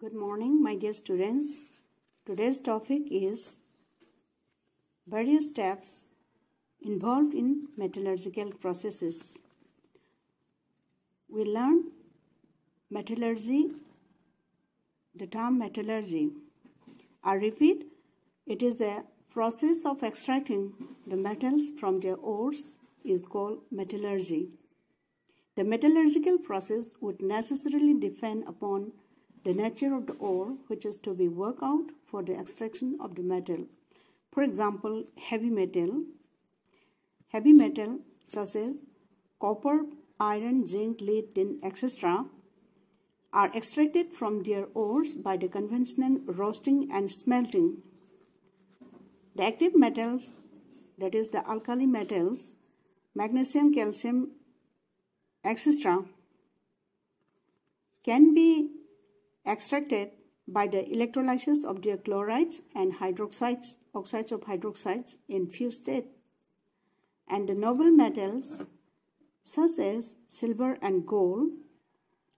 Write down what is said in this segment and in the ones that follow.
Good morning, my dear students. Today's topic is various steps involved in metallurgical processes. We learn metallurgy, the term metallurgy. I repeat, it is a process of extracting the metals from their ores is called metallurgy. The metallurgical process would necessarily depend upon the nature of the ore which is to be worked out for the extraction of the metal. For example, heavy metal. Heavy metal such as copper, iron, zinc, lead, tin, etc. are extracted from their ores by the conventional roasting and smelting. The active metals, that is the alkali metals, magnesium, calcium, etc., can be extracted by the electrolysis of their chlorides and hydroxides, oxides of hydroxides in few states. And the noble metals such as silver and gold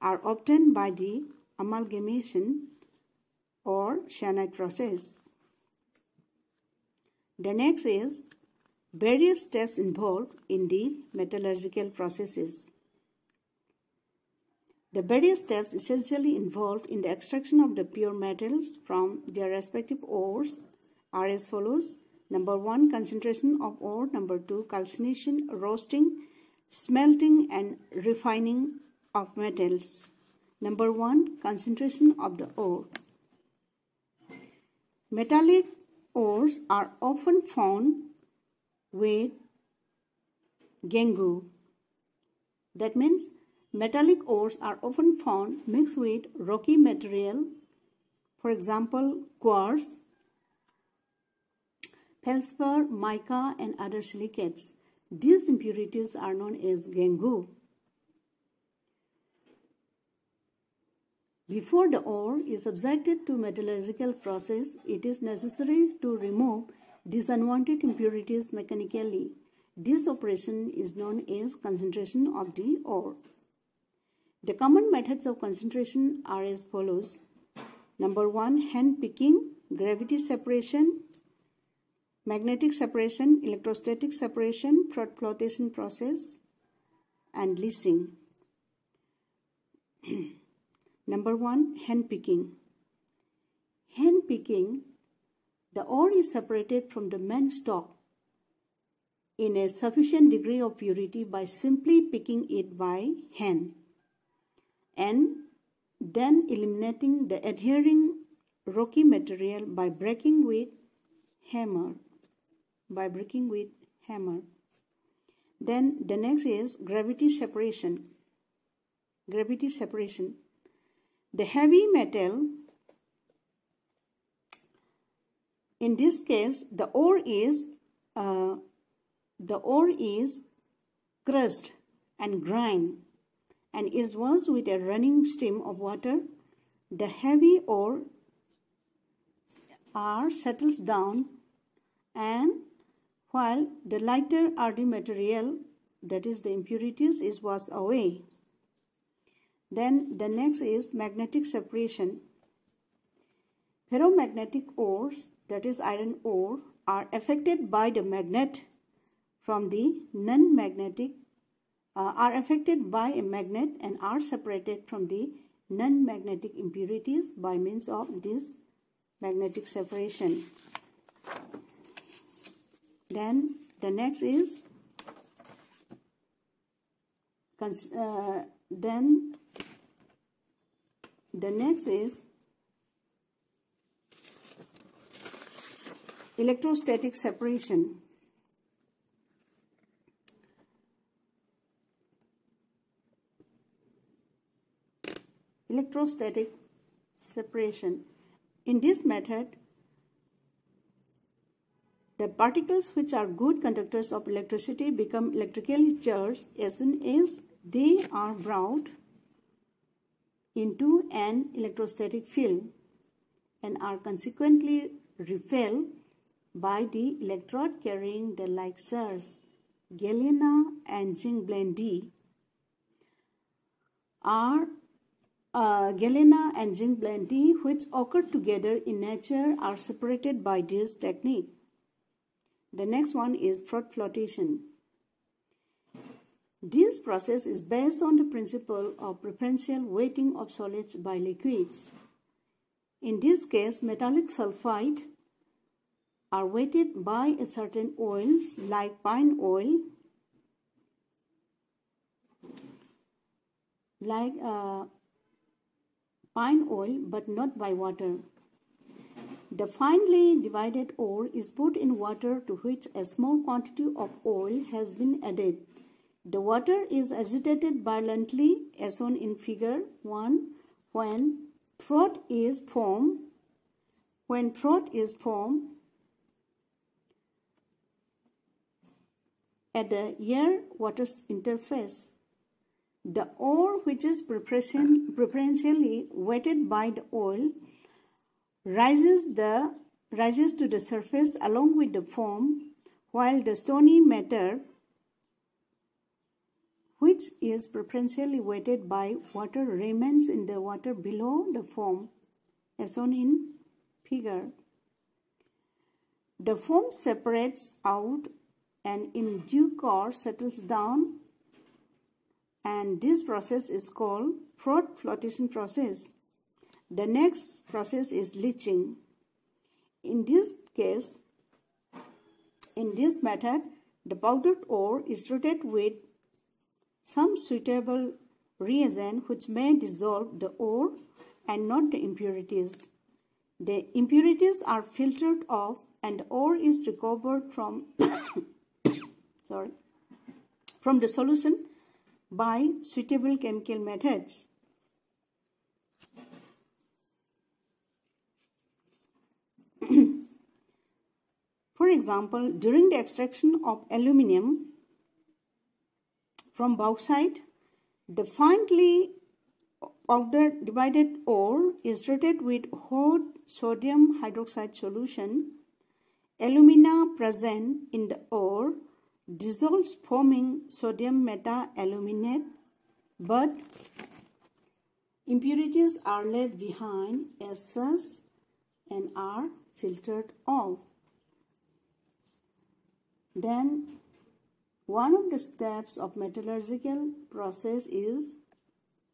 are obtained by the amalgamation or cyanide process. The next is various steps involved in the metallurgical processes. The various steps essentially involved in the extraction of the pure metals from their respective ores are as follows. Number one, concentration of ore. Number two, calcination, roasting, smelting, and refining of metals. Number one, concentration of the ore. Metallic ores are often found with gangue. That means Metallic ores are often found mixed with rocky material, for example, quartz, feldspar, mica, and other silicates. These impurities are known as gangue. Before the ore is subjected to metallurgical process, it is necessary to remove these unwanted impurities mechanically. This operation is known as concentration of the ore. The common methods of concentration are as follows. Number one, hand picking, gravity separation, magnetic separation, electrostatic separation, flotation process, and leaching. Number one, hand picking. Hand picking, the ore is separated from the main stock in a sufficient degree of purity by simply picking it by hand and then eliminating the adhering rocky material by breaking with hammer by breaking with hammer. Then the next is gravity separation gravity separation. The heavy metal in this case the ore is uh, the ore is crushed and grind and is washed with a running stream of water, the heavy ore R settles down and while the lighter earthy material, that is the impurities, is washed away. Then the next is magnetic separation. Ferromagnetic ores, that is iron ore, are affected by the magnet from the non-magnetic uh, are affected by a magnet and are separated from the non-magnetic impurities by means of this magnetic separation. Then the next is uh, then the next is electrostatic separation. Electrostatic separation. In this method, the particles which are good conductors of electricity become electrically charged as soon as they are brought into an electrostatic field and are consequently repelled by the electrode carrying the like charge. Galena and zinc are uh, galena and zinc blende which occur together in nature are separated by this technique. The next one is Froth flotation. This process is based on the principle of preferential wetting of solids by liquids. In this case, metallic sulfide are wetted by a certain oils like pine oil, like uh, pine oil but not by water. The finely divided ore is put in water to which a small quantity of oil has been added. The water is agitated violently as shown in figure 1 when froth is formed. When froth is formed at the air-water interface, the ore which is preferentially wetted by the oil rises, the, rises to the surface along with the foam while the stony matter which is preferentially wetted by water remains in the water below the foam as shown in figure. The foam separates out and in due course settles down and this process is called froth flotation process. The next process is leaching. In this case, in this method, the powdered ore is treated with some suitable reagent which may dissolve the ore and not the impurities. The impurities are filtered off and the ore is recovered from sorry from the solution by suitable chemical methods. For example, during the extraction of aluminium, from bauxite, the finely powdered divided ore is treated with hot sodium hydroxide solution. Alumina present in the ore dissolves forming sodium meta-aluminate, but impurities are left behind as such and are filtered off. Then one of the steps of metallurgical process is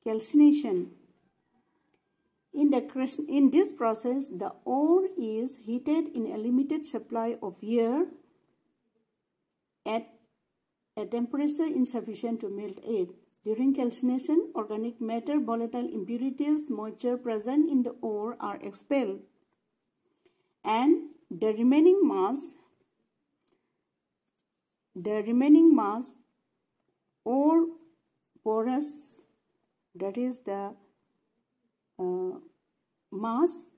calcination. In, the, in this process, the ore is heated in a limited supply of air at a temperature insufficient to melt it. During calcination, organic matter, volatile impurities, moisture present in the ore are expelled and the remaining mass the remaining mass or porous that is the uh, mass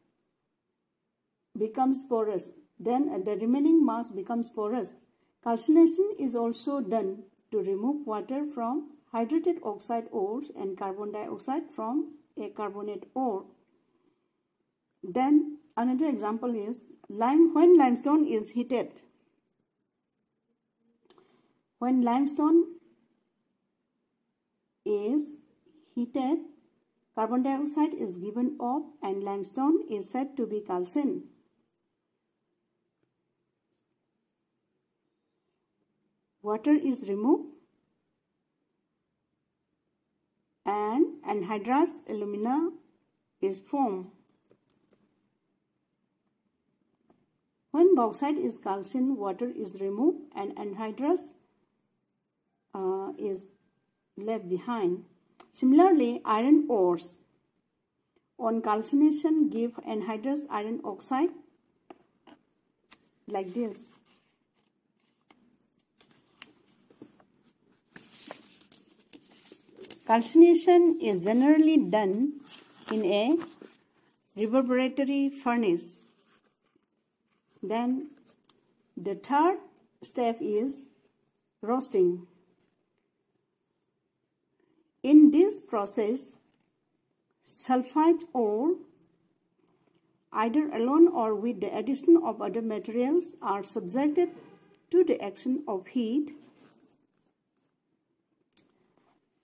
becomes porous then the remaining mass becomes porous calcination is also done to remove water from hydrated oxide ores and carbon dioxide from a carbonate ore then another example is lime when limestone is heated when limestone is heated, carbon dioxide is given off and limestone is said to be calcined. Water is removed and anhydrous alumina is formed. When bauxite is calcined, water is removed and anhydrous uh, is left behind. Similarly, iron ores on calcination give anhydrous iron oxide like this. Calcination is generally done in a reverberatory furnace. Then the third step is roasting. In this process, sulfide ore, either alone or with the addition of other materials, are subjected to the action of heat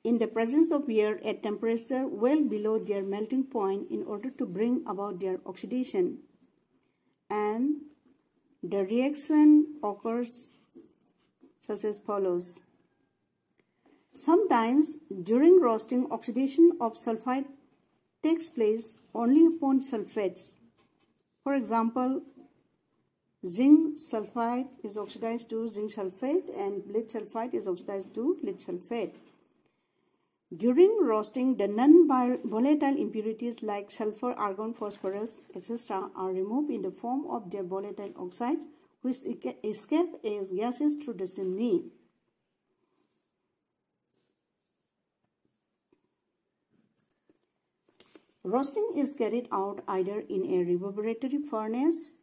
in the presence of air at temperature well below their melting point in order to bring about their oxidation. And the reaction occurs such as follows. Sometimes during roasting, oxidation of sulfide takes place only upon sulfates. For example, zinc sulfide is oxidized to zinc sulfate and lead sulfide is oxidized to lead sulfate. During roasting, the non-volatile impurities like sulfur, argon, phosphorus, etc. are removed in the form of their volatile oxide which escape as gases through the chimney. Roasting is carried out either in a reverberatory furnace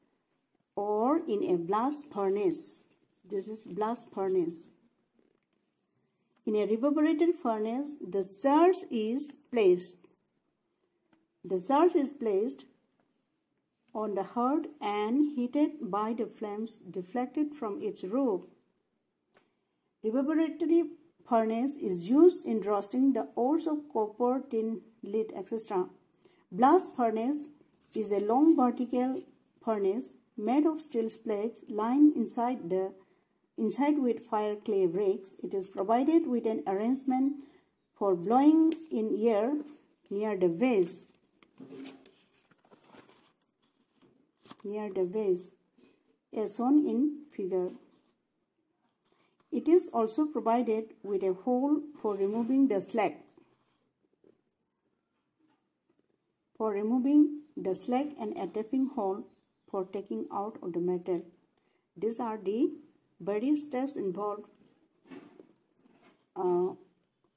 or in a blast furnace. This is blast furnace. In a reverberatory furnace, the charge is placed. The charge is placed on the hearth and heated by the flames deflected from its roof. Reverberatory furnace is used in roasting the ores of copper, tin, lead, etc. Blast furnace is a long vertical furnace made of steel plates lined inside the inside with fire clay bricks. It is provided with an arrangement for blowing in air near the vase. Near the base, as shown in figure. It is also provided with a hole for removing the slag. for removing the slag and a tapping hole for taking out of the metal. These are the various steps involved uh,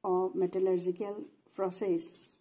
of metallurgical process.